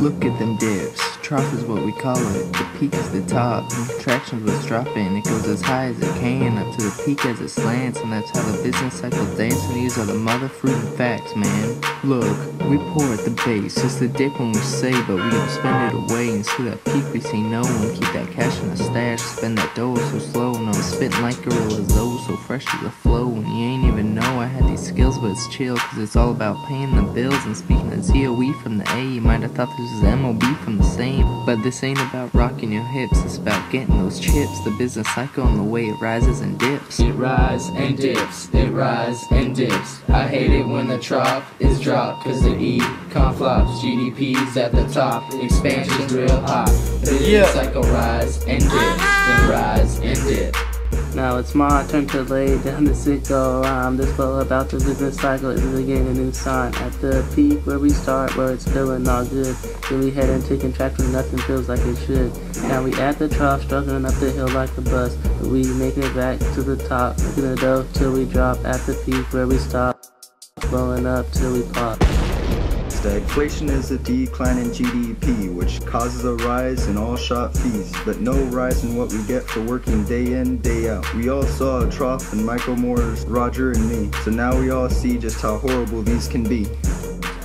Look at them dips. Trough is what we call it. The peak is the top. And contractions was dropping. It goes as high as it can, up to the peak as it slants. And that's how the business cycle dance. And these are the mother fruiting facts, man. Look, we pour at the base. Just the dip when we say, but we don't spend it away. And to that peak, we say no one. Keep that cash in the stash. Spend that dough so slow. No, I'm spitting like gorillas. Though so fresh as a flow. And you ain't even know I had these skills, but it's chill. Cause it's all about paying the bills. And speaking of ZOE from the A, you might have thought this was MOB from the same. But this ain't about rocking your hips, it's about getting those chips. The business cycle and the way it rises and dips. It rises and dips, it rises and dips. I hate it when the trough is dropped, cause the E con flops. GDP's at the top, expansion's real hot. The business yeah. cycle rise and dips, and rise and dip. Now it's my turn to lay down the sickle rhyme. Um, this flow about the business cycle is again a new sign. At the peak where we start, where it's feeling all good. Then we head into contraction, nothing feels like it should. Now we at the trough, struggling up the hill like a bus. But we making it back to the top, making the dough till we drop at the peak where we stop. Blowing up till we pop. Stagflation is a decline in GDP, which causes a rise in all shop fees, but no rise in what we get for working day in, day out. We all saw a trough in Michael Moore's Roger and me, so now we all see just how horrible these can be.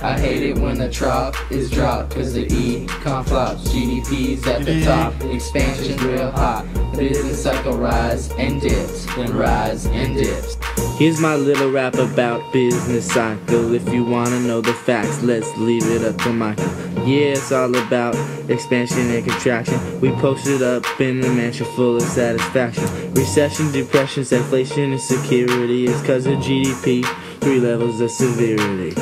I hate it when the trough is dropped, cause the E flops. GDP's at the top, expansion's real hot. Business cycle rise and dips, then rise and dips. Here's my little rap about business cycle. If you wanna know the facts, let's leave it up to Michael. Yeah, it's all about expansion and contraction. We posted up in a mansion full of satisfaction. Recession, depression, inflation, and security is cause of GDP. Three levels of severity.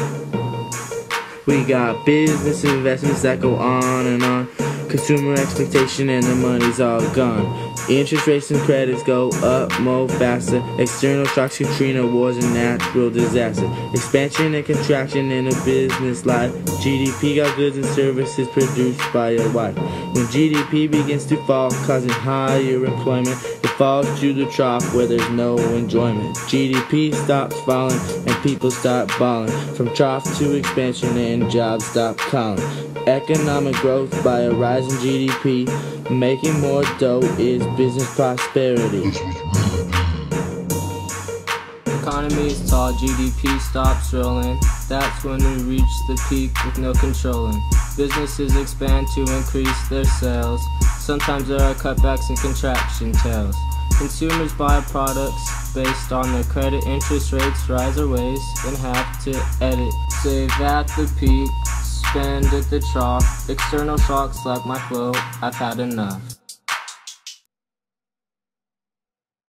We got business investments that go on and on. Consumer expectation and the money's all gone. Interest rates and credits go up more faster. External shocks, Katrina, wars, and natural disaster. Expansion and contraction in a business life. GDP got goods and services produced by your wife. When GDP begins to fall, causing higher employment, it falls to the trough where there's no enjoyment. GDP stops falling and people start balling. From trough to expansion and jobs stop calling. Economic growth by a rising GDP. Making more dough is business prosperity. Economy is tall, GDP stops rolling. That's when we reach the peak with no controlling. Businesses expand to increase their sales. Sometimes there are cutbacks and contraction tails. Consumers buy products based on their credit interest rates rise or ways and have to edit. Save at the peak, at the trough. External shocks like my flow, I've had enough.